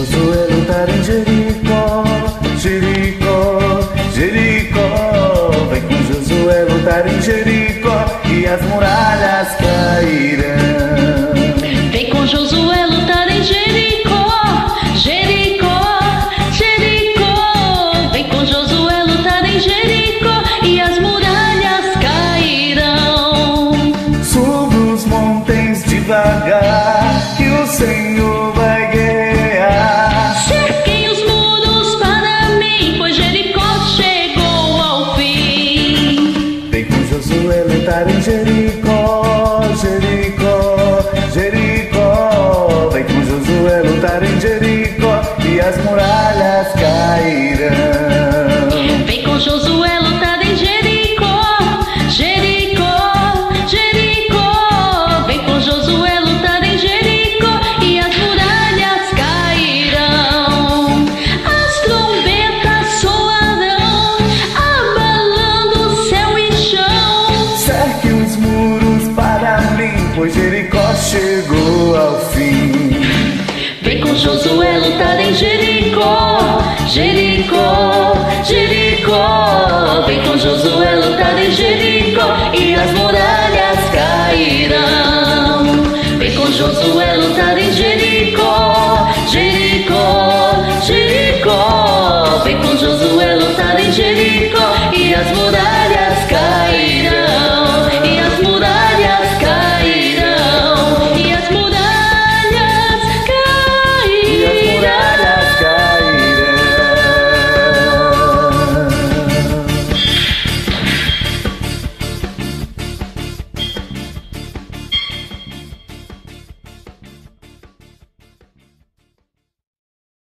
Josué lutar em Jericó, Jericó, Jericó. Vem com Josué lutar em Jericó e as muralhas cairão. Vem com Josué lutar em Jericó, Jericó, Jericó. Vem com Josué lutar em Jericó e as muralhas cairão. Suba os montes devagar Josué lutar pois Jericó chegou ao fim. Vem com Josué lutar em Jericó, Jericó, Jericó. Vem com Josué lutar em Jericó e as muralhas cairão. Vem com Josué lutar em Jericó, Jericó, Jericó. Vem com Josué lutar em Jericó e as muralhas